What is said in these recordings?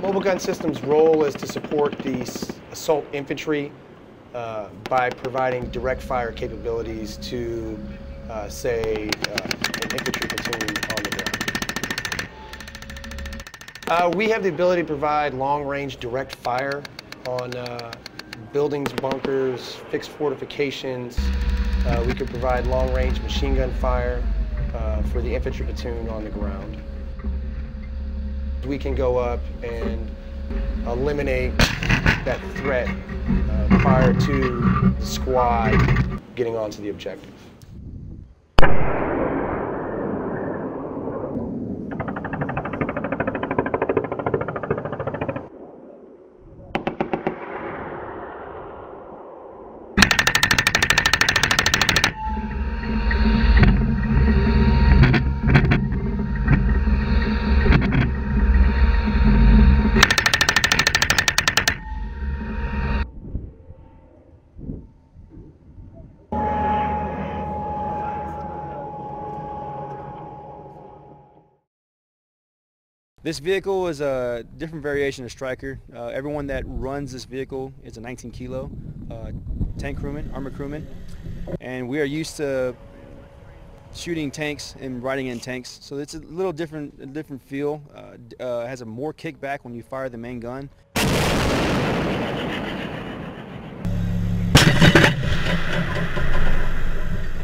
Mobile Gun Systems' role is to support the assault infantry uh, by providing direct fire capabilities to, uh, say, uh, an infantry platoon on the ground. Uh, we have the ability to provide long-range direct fire on uh, buildings, bunkers, fixed fortifications. Uh, we could provide long-range machine gun fire for the infantry platoon on the ground. We can go up and eliminate that threat uh, prior to the squad getting onto the objective. This vehicle is a different variation of Stryker. Uh, everyone that runs this vehicle is a 19 kilo uh, tank crewman, armored crewman. And we are used to shooting tanks and riding in tanks. So it's a little different, a different feel. Uh, uh has a more kickback when you fire the main gun.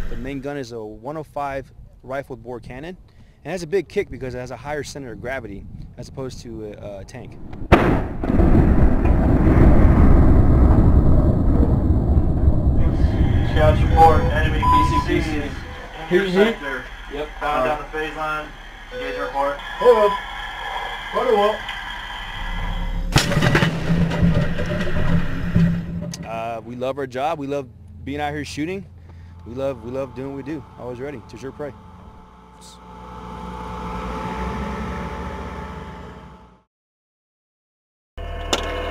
The main gun is a 105 rifled bore cannon and has a big kick because it has a higher center of gravity as opposed to a, a tank. Scouts report, enemy PCC intersector. Yep. Found down the phase line. Engage report. Hold up. Hold up. Uh, we love our job. We love being out here shooting. We love we love doing what we do. Always ready to sure prey.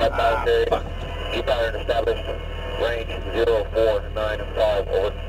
Southbound area. Eastbound established. Range 0495 over.